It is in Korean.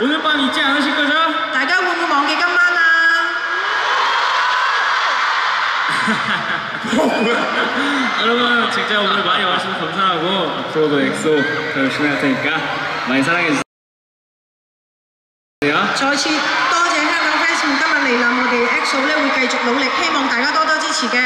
오늘 밤 잊지 않으실 거죠? 大家會唔會忘記今晚啊？ 여러분 진짜 오늘 많이 와주셔서 감사하고 앞으로도 엑소 더 열심히 할 테니까 많이 사랑해 주세요. 再次多謝香港 fans 們今日嚟臨，我哋 EXO 咧會繼續努力，希望大家多多支持嘅。